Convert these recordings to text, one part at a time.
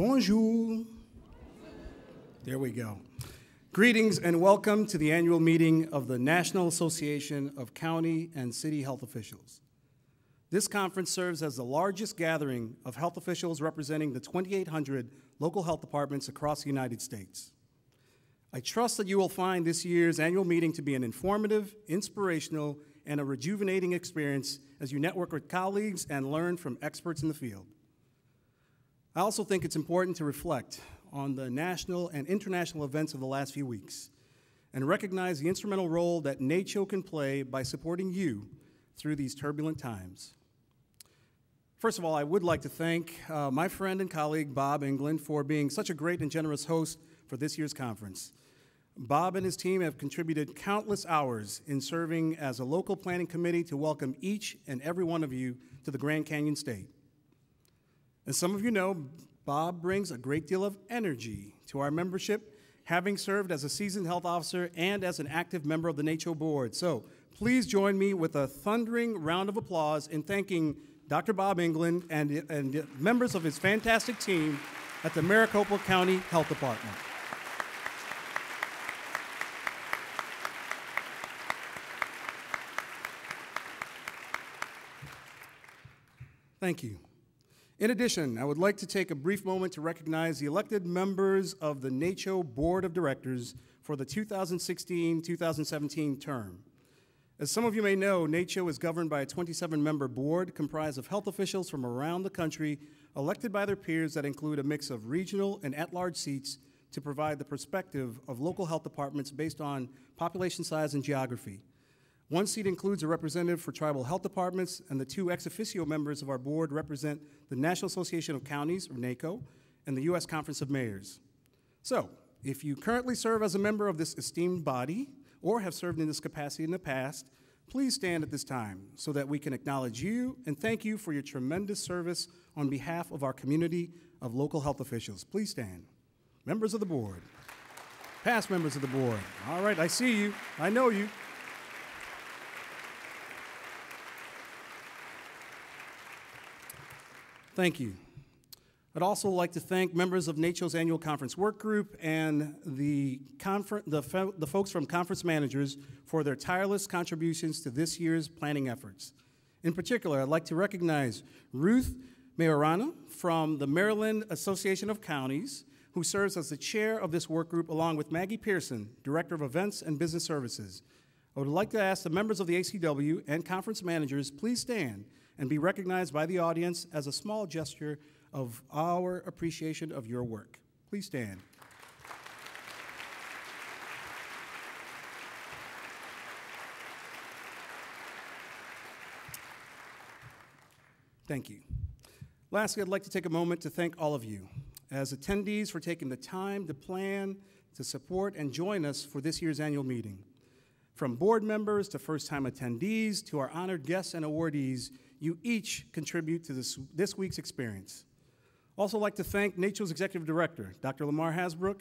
Bonjour. There we go. Greetings and welcome to the annual meeting of the National Association of County and City Health Officials. This conference serves as the largest gathering of health officials representing the 2,800 local health departments across the United States. I trust that you will find this year's annual meeting to be an informative, inspirational, and a rejuvenating experience as you network with colleagues and learn from experts in the field. I also think it's important to reflect on the national and international events of the last few weeks and recognize the instrumental role that NACCHO can play by supporting you through these turbulent times. First of all, I would like to thank uh, my friend and colleague Bob England for being such a great and generous host for this year's conference. Bob and his team have contributed countless hours in serving as a local planning committee to welcome each and every one of you to the Grand Canyon State. As some of you know, Bob brings a great deal of energy to our membership, having served as a seasoned health officer and as an active member of the NACCHO board. So please join me with a thundering round of applause in thanking Dr. Bob England and, and members of his fantastic team at the Maricopa County Health Department. Thank you. In addition, I would like to take a brief moment to recognize the elected members of the NACCHO Board of Directors for the 2016-2017 term. As some of you may know, NACCHO is governed by a 27-member board comprised of health officials from around the country elected by their peers that include a mix of regional and at-large seats to provide the perspective of local health departments based on population size and geography. One seat includes a representative for tribal health departments, and the two ex officio members of our board represent the National Association of Counties, or NACO, and the U.S. Conference of Mayors. So, if you currently serve as a member of this esteemed body or have served in this capacity in the past, please stand at this time so that we can acknowledge you and thank you for your tremendous service on behalf of our community of local health officials. Please stand. Members of the board, past members of the board. All right, I see you. I know you. Thank you. I'd also like to thank members of NACCHO's annual conference work group and the, confer- the, fo- the folks from conference managers for their tireless contributions to this year's planning efforts. In particular, I'd like to recognize Ruth Majorana from the Maryland Association of Counties, who serves as the chair of this work group, along with Maggie Pearson, Director of Events and Business Services. I would like to ask the members of the ACW and conference managers please stand and be recognized by the audience as a small gesture of our appreciation of your work. Please stand. Thank you. Lastly, I'd like to take a moment to thank all of you as attendees for taking the time to plan, to support, and join us for this year's annual meeting. From board members to first time attendees to our honored guests and awardees, you each contribute to this, this week's experience. Also like to thank NACCHO's Executive Director, Dr. LaMar Hasbrouck,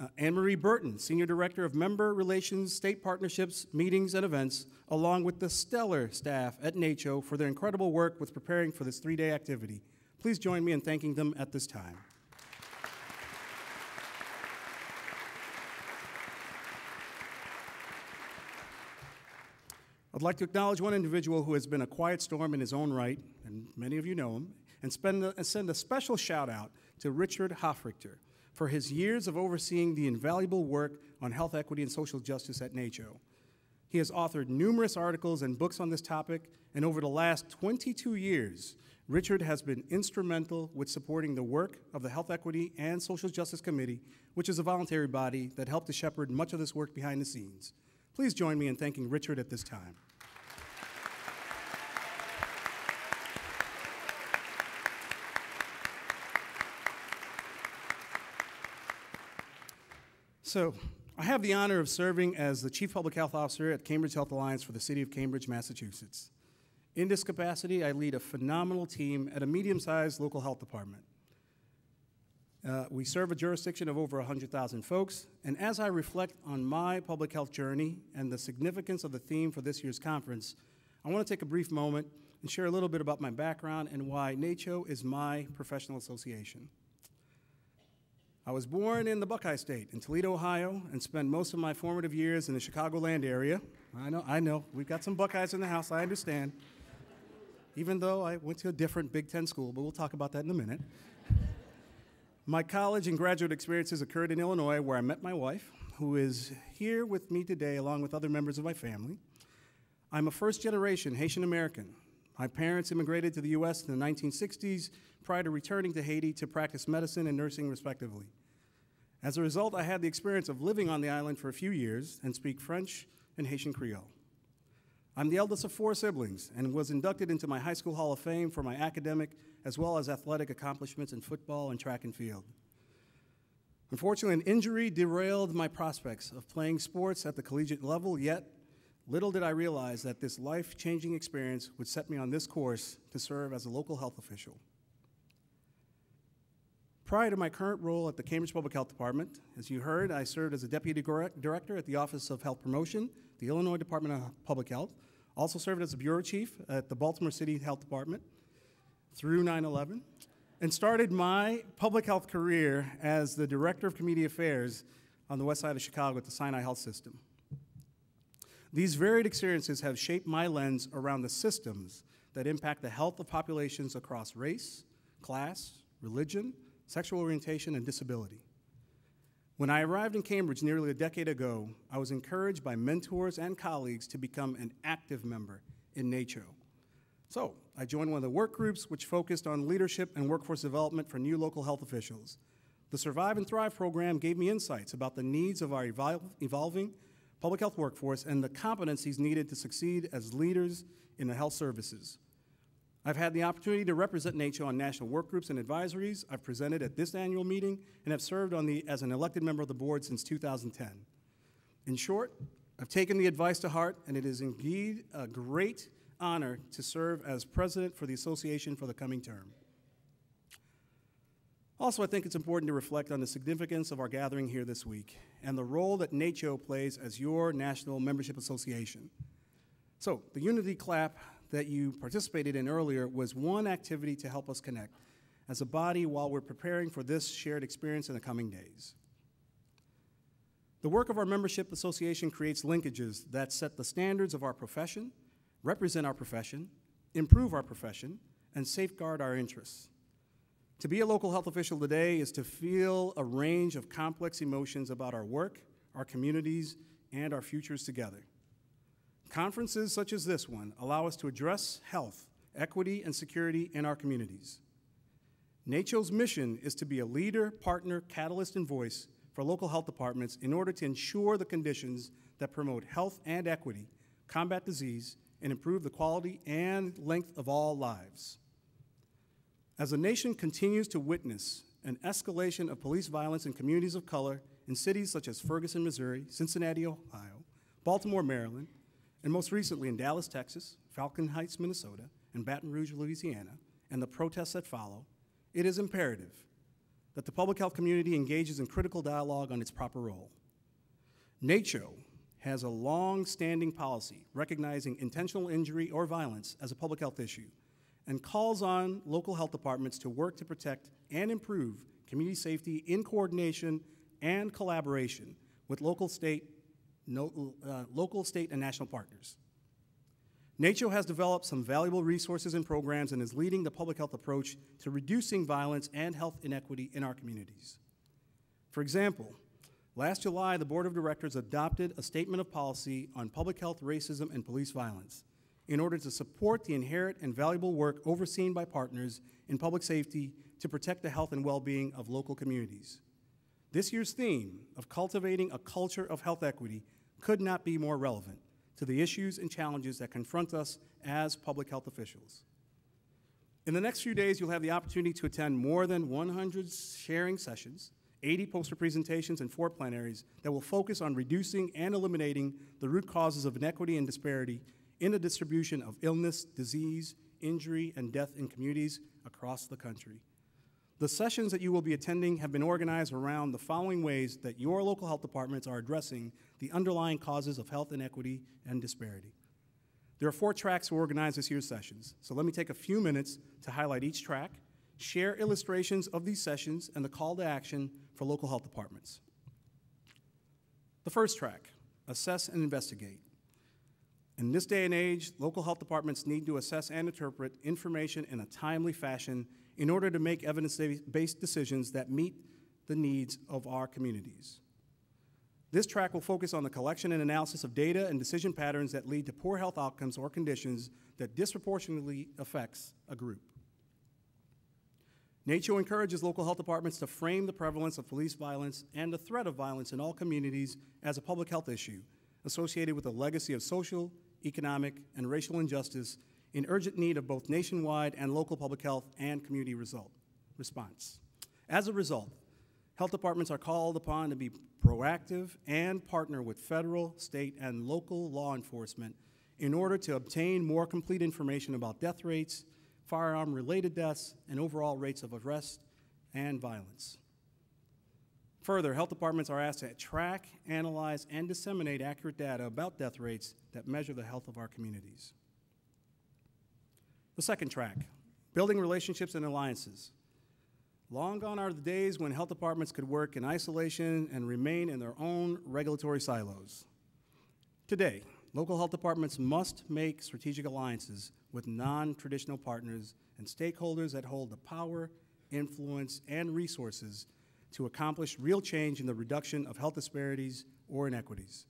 uh, Anne Marie Burton, Senior Director of Member Relations, State Partnerships, Meetings, and Events, along with the stellar staff at NACCHO for their incredible work with preparing for this three day activity. Please join me in thanking them at this time. I'd like to acknowledge one individual who has been a quiet storm in his own right, and many of you know him, and, a, and send a special shout out to Richard Hofrichter for his years of overseeing the invaluable work on health equity and social justice at NACCHO. He has authored numerous articles and books on this topic, and over the last 22 years, Richard has been instrumental with supporting the work of the Health Equity and Social Justice Committee, which is a voluntary body that helped to shepherd much of this work behind the scenes. Please join me in thanking Richard at this time. So, I have the honor of serving as the Chief Public Health Officer at Cambridge Health Alliance for the City of Cambridge, Massachusetts. In this capacity, I lead a phenomenal team at a medium sized local health department. Uh, we serve a jurisdiction of over 100,000 folks, and as I reflect on my public health journey and the significance of the theme for this year's conference, I want to take a brief moment and share a little bit about my background and why NACCHO is my professional association. I was born in the Buckeye State in Toledo, Ohio, and spent most of my formative years in the Chicagoland area. I know, I know, we've got some Buckeyes in the house, I understand. Even though I went to a different Big Ten school, but we'll talk about that in a minute. My college and graduate experiences occurred in Illinois, where I met my wife, who is here with me today along with other members of my family. I'm a first generation Haitian American. My parents immigrated to the US in the 1960s prior to returning to Haiti to practice medicine and nursing, respectively. As a result, I had the experience of living on the island for a few years and speak French and Haitian Creole. I'm the eldest of four siblings and was inducted into my high school Hall of Fame for my academic as well as athletic accomplishments in football and track and field. Unfortunately, an injury derailed my prospects of playing sports at the collegiate level, yet, little did I realize that this life changing experience would set me on this course to serve as a local health official. Prior to my current role at the Cambridge Public Health Department, as you heard, I served as a deputy director at the Office of Health Promotion, the Illinois Department of Public Health, also served as a bureau chief at the Baltimore City Health Department through 9 11, and started my public health career as the director of community affairs on the west side of Chicago at the Sinai Health System. These varied experiences have shaped my lens around the systems that impact the health of populations across race, class, religion, sexual orientation, and disability. When I arrived in Cambridge nearly a decade ago, I was encouraged by mentors and colleagues to become an active member in NACCHO. So I joined one of the work groups which focused on leadership and workforce development for new local health officials. The Survive and Thrive program gave me insights about the needs of our evolving public health workforce and the competencies needed to succeed as leaders in the health services. I've had the opportunity to represent NACCHO on national work groups and advisories. I've presented at this annual meeting and have served on the, as an elected member of the board since 2010. In short, I've taken the advice to heart, and it is indeed a great honor to serve as president for the association for the coming term. Also, I think it's important to reflect on the significance of our gathering here this week and the role that NACCHO plays as your national membership association. So, the Unity Clap that you participated in earlier was one activity to help us connect as a body while we're preparing for this shared experience in the coming days. The work of our membership association creates linkages that set the standards of our profession, represent our profession, improve our profession, and safeguard our interests. To be a local health official today is to feel a range of complex emotions about our work, our communities, and our futures together. Conferences such as this one allow us to address health, equity, and security in our communities. NACCHO's mission is to be a leader, partner, catalyst, and voice for local health departments in order to ensure the conditions that promote health and equity, combat disease, and improve the quality and length of all lives. As the nation continues to witness an escalation of police violence in communities of color in cities such as Ferguson, Missouri, Cincinnati, Ohio, Baltimore, Maryland, and most recently in Dallas, Texas, Falcon Heights, Minnesota, and Baton Rouge, Louisiana, and the protests that follow, it is imperative that the public health community engages in critical dialogue on its proper role. NACCHO has a long standing policy recognizing intentional injury or violence as a public health issue and calls on local health departments to work to protect and improve community safety in coordination and collaboration with local, state, no, uh, local, state, and national partners. NACCHO has developed some valuable resources and programs and is leading the public health approach to reducing violence and health inequity in our communities. For example, last July, the Board of Directors adopted a statement of policy on public health, racism, and police violence in order to support the inherent and valuable work overseen by partners in public safety to protect the health and well being of local communities. This year's theme of cultivating a culture of health equity could not be more relevant to the issues and challenges that confront us as public health officials. In the next few days, you'll have the opportunity to attend more than 100 sharing sessions, 80 poster presentations, and four plenaries that will focus on reducing and eliminating the root causes of inequity and disparity in the distribution of illness, disease, injury, and death in communities across the country. The sessions that you will be attending have been organized around the following ways that your local health departments are addressing the underlying causes of health inequity and disparity. There are four tracks to organize this year's sessions, so let me take a few minutes to highlight each track share illustrations of these sessions, and the call to action for local health departments. The first track, assess and investigate. In this day and age, local health departments need to assess and interpret information in a timely fashion in order to make evidence-based decisions that meet the needs of our communities. This track will focus on the collection and analysis of data and decision patterns that lead to poor health outcomes or conditions that disproportionately affects a group. NACCHO encourages local health departments to frame the prevalence of police violence and the threat of violence in all communities as a public health issue associated with a legacy of social, economic, and racial injustice in urgent need of both nationwide and local public health and community result, response. As a result, health departments are called upon to be proactive and partner with federal, state, and local law enforcement in order to obtain more complete information about death rates, firearm-related deaths, and overall rates of arrest and violence. Further, health departments are asked to track, analyze, and disseminate accurate data about death rates that measure the health of our communities. The second track, building relationships and alliances. Long gone are the days when health departments could work in isolation and remain in their own regulatory silos. Today, local health departments must make strategic alliances with non-traditional partners and stakeholders that hold the power, influence, and resources to accomplish real change in the reduction of health disparities or inequities.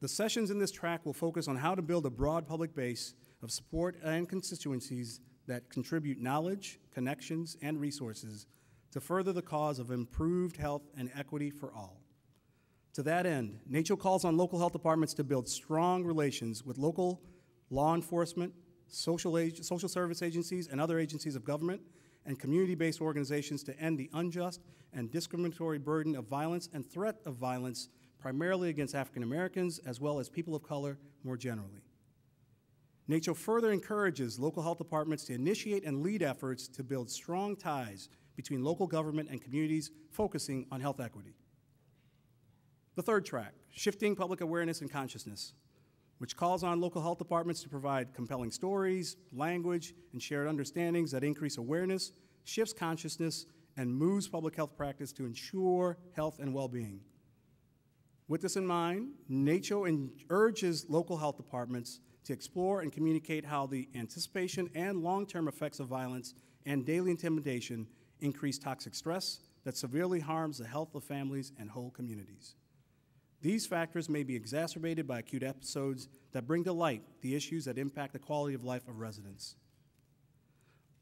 The sessions in this track will focus on how to build a broad public base of support and constituencies that contribute knowledge, connections, and resources to further the cause of improved health and equity for all. To that end, NACCHO calls on local health departments to build strong relations with local law enforcement, social, social service agencies, and other agencies of government, and community-based organizations to end the unjust and discriminatory burden of violence and threat of violence primarily against African Americans as well as people of color more generally. NACCHO further encourages local health departments to initiate and lead efforts to build strong ties between local government and communities focusing on health equity. The third track, shifting public awareness and consciousness, which calls on local health departments to provide compelling stories, language, and shared understandings that increase awareness, shifts consciousness, and moves public health practice to ensure health and well-being. With this in mind, NACCHO urges local health departments to explore and communicate how the anticipation and long-term effects of violence and daily intimidation increase toxic stress that severely harms the health of families and whole communities. These factors may be exacerbated by acute episodes that bring to light the issues that impact the quality of life of residents.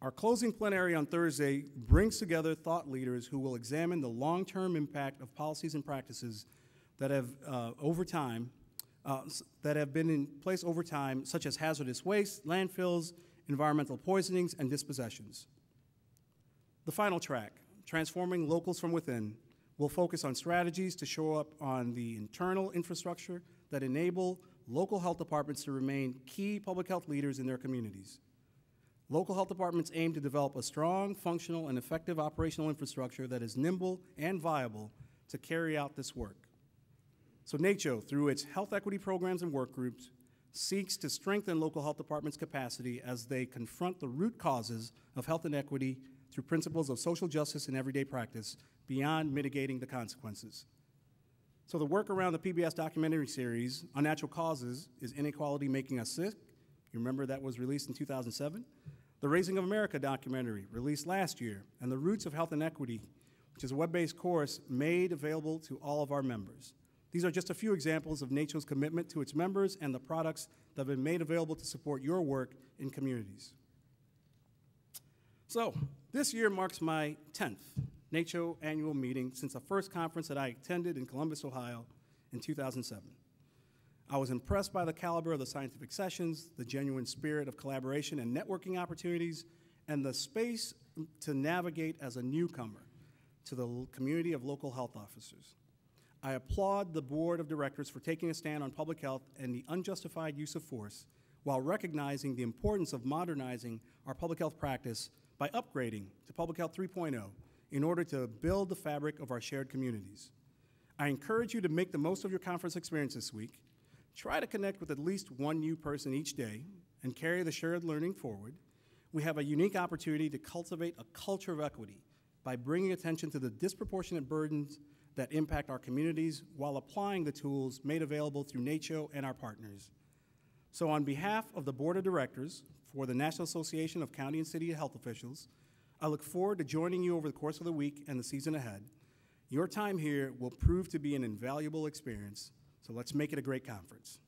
Our closing plenary on Thursday brings together thought leaders who will examine the long-term impact of policies and practices that have uh, over time uh, that have been in place over time, such as hazardous waste, landfills, environmental poisonings, and dispossessions. The final track, Transforming Locals from Within, will focus on strategies to show up on the internal infrastructure that enable local health departments to remain key public health leaders in their communities. Local health departments aim to develop a strong, functional, and effective operational infrastructure that is nimble and viable to carry out this work. So NACCHO, through its health equity programs and work groups, seeks to strengthen local health departments' capacity as they confront the root causes of health inequity through principles of social justice in everyday practice beyond mitigating the consequences. So the work around the PBS documentary series, Unnatural Causes, is Inequality Making Us Sick? You remember that was released in 2007? The Raising of America documentary, released last year, and The Roots of Health Inequity, which is a web-based course made available to all of our members. These are just a few examples of NACCHO's commitment to its members and the products that have been made available to support your work in communities. So, this year marks my 10th NACCHO annual meeting since the first conference that I attended in Columbus, Ohio in 2007. I was impressed by the caliber of the scientific sessions, the genuine spirit of collaboration and networking opportunities, and the space to navigate as a newcomer to the community of local health officers. I applaud the board of directors for taking a stand on public health and the unjustified use of force while recognizing the importance of modernizing our public health practice by upgrading to Public Health 3.0 in order to build the fabric of our shared communities. I encourage you to make the most of your conference experience this week. Try to connect with at least one new person each day and carry the shared learning forward. we have a unique opportunity to cultivate a culture of equity by bringing attention to the disproportionate burdens that impact our communities while applying the tools made available through NACCHO and our partners. So on behalf of the Board of Directors for the National Association of County and City Health Officials, I look forward to joining you over the course of the week and the season ahead. Your time here will prove to be an invaluable experience, so let's make it a great conference.